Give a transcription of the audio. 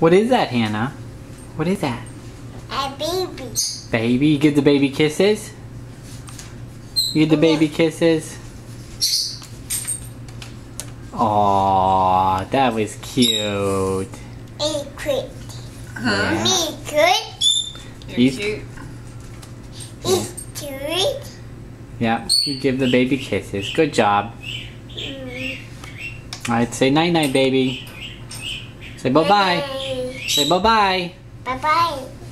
What is that, Hannah? What is that? A baby. Baby? You give the baby kisses? You give the baby kisses? Aw, that was cute. A quick. Huh? Me good. You're cute. It's cute. Yeah, you give the baby kisses. Good job. Mm. Alright, say night night, baby. Say bye bye. Say bye bye. Bye bye.